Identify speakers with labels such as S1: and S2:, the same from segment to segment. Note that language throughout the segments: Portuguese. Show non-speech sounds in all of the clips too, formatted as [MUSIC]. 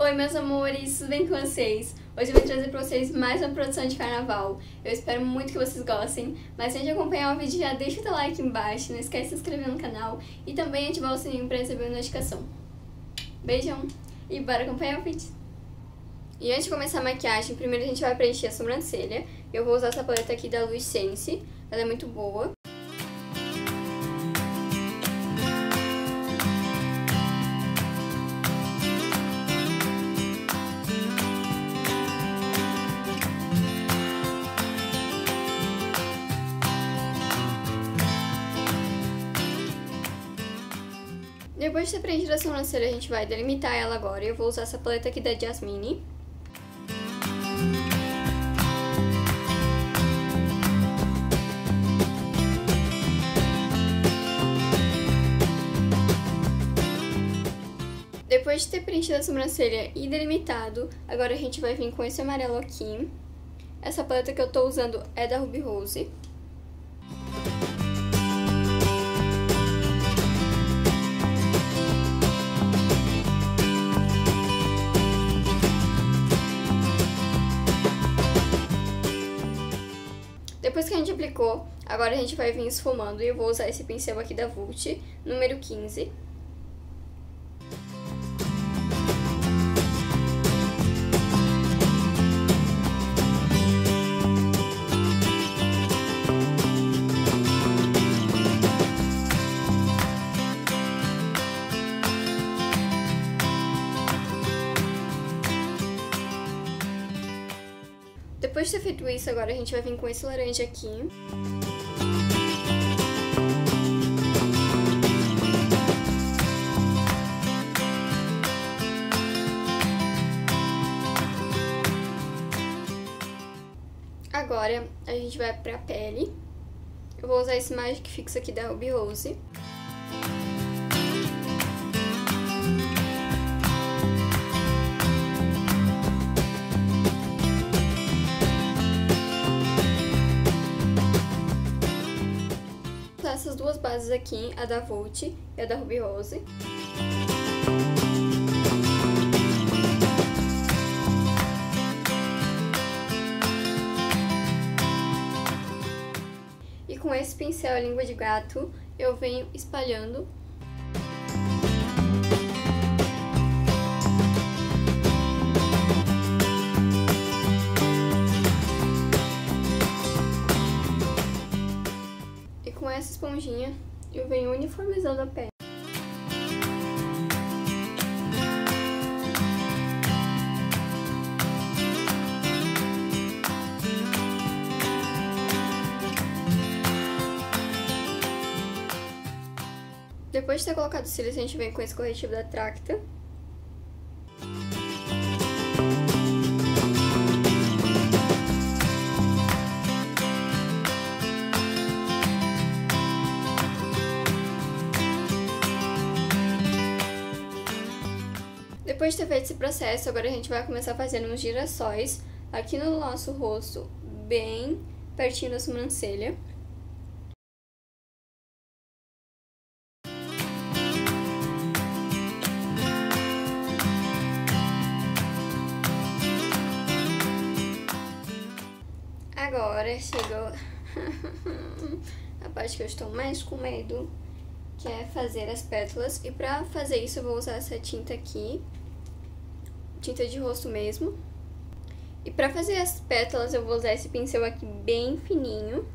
S1: Oi meus amores, tudo bem com vocês? Hoje eu vim trazer pra vocês mais uma produção de carnaval. Eu espero muito que vocês gostem, mas antes de acompanhar o vídeo já deixa o teu like embaixo, não esquece de se inscrever no canal e também ativar o sininho pra receber a notificação. Beijão e bora acompanhar o vídeo! E antes de começar a maquiagem, primeiro a gente vai preencher a sobrancelha. Eu vou usar essa paleta aqui da Luiz Sense, ela é muito boa. Depois de ter preenchido a sobrancelha, a gente vai delimitar ela agora. Eu vou usar essa paleta aqui da Jasmine. Depois de ter preenchido a sobrancelha e delimitado, agora a gente vai vir com esse amarelo aqui. Essa paleta que eu tô usando é da Ruby Rose. Depois que a gente aplicou, agora a gente vai vir esfumando e eu vou usar esse pincel aqui da Vult, número 15. Depois de ter feito isso, agora a gente vai vir com esse laranja aqui. Agora a gente vai pra pele. Eu vou usar esse Magic Fix aqui da Ruby Rose. Essas duas bases aqui, a da Vult e a da Ruby Rose. E com esse pincel língua de gato, eu venho espalhando com essa esponjinha eu venho uniformizando a pele. Depois de ter colocado os cílios, a gente vem com esse corretivo da Tracta. Depois de ter feito esse processo, agora a gente vai começar fazendo uns girassóis aqui no nosso rosto, bem pertinho da sobrancelha. Agora chegou [LAUGHS] a parte que eu estou mais com medo, que é fazer as pétalas. E pra fazer isso eu vou usar essa tinta aqui, tinta de rosto mesmo. E pra fazer as pétalas eu vou usar esse pincel aqui bem fininho.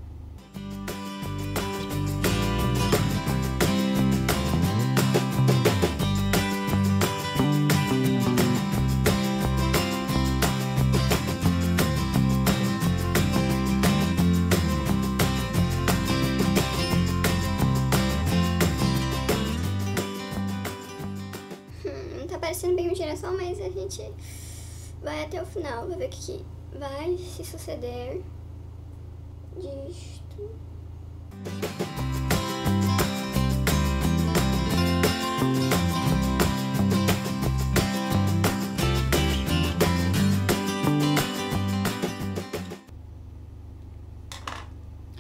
S1: Parecendo bem uma girassol, mas a gente vai até o final, vai ver o que vai se suceder disto.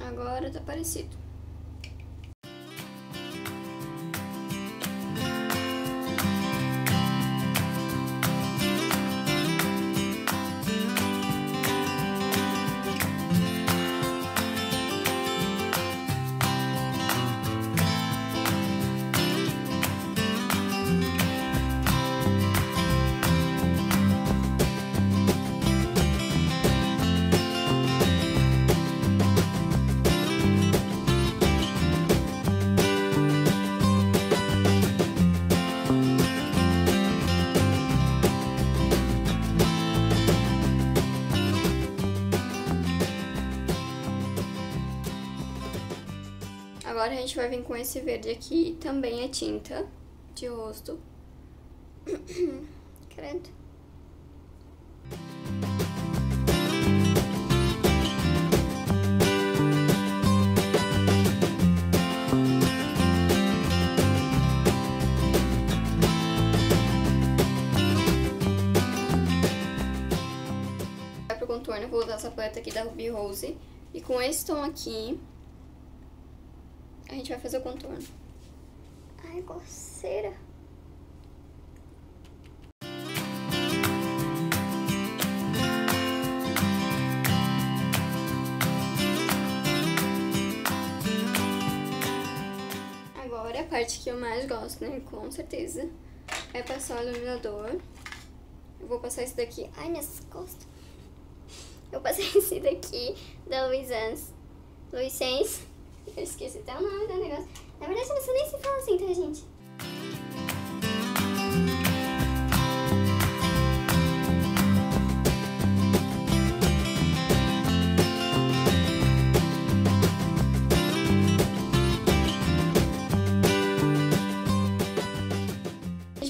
S1: Agora tá parecido. Agora a gente vai vir com esse verde aqui, também é tinta de rosto. [COUGHS] Credo. Vai pro contorno, vou usar essa paleta aqui da Ruby Rose. E com esse tom aqui, a gente vai fazer o contorno. Ai, coceira. Agora a parte que eu mais gosto, né? Com certeza. É passar o iluminador. Eu vou passar esse daqui. Ai, minhas costas. Eu passei [LAUGHS] esse daqui da Luisans. Luisens. Eu esqueci até o nome do negócio. Na verdade, sei nem se fala assim, tá, gente?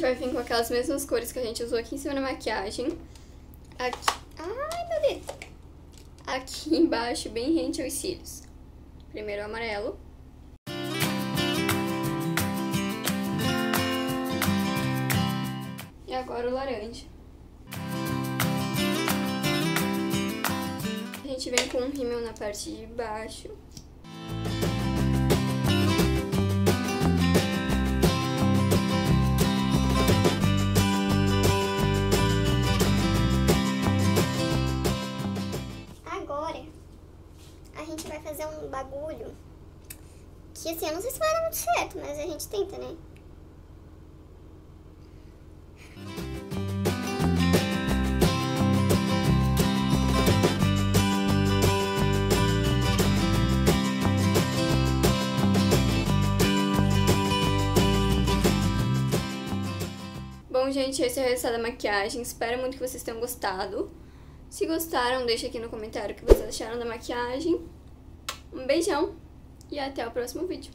S1: Vai vir com aquelas mesmas cores que a gente usou aqui em cima da maquiagem. Aqui. Ai, meu Deus! Aqui embaixo, bem rente aos cílios. Primeiro o amarelo. E agora o laranja. A gente vem com um rímel na parte de baixo.
S2: A gente vai fazer um bagulho que, assim, eu não sei se vai dar muito certo, mas a gente tenta, né?
S1: Bom, gente, esse é o resultado da maquiagem. Espero muito que vocês tenham gostado. Se gostaram, deixa aqui no comentário o que vocês acharam da maquiagem. Um beijão e até o próximo vídeo.